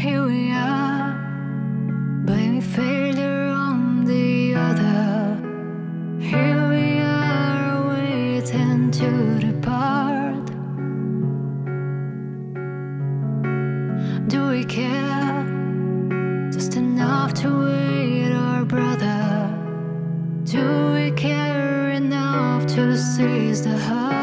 Here we are, baby, further on the other. Here we are, waiting to depart. Do we care just enough to wait our brother? Do we care enough to seize the heart?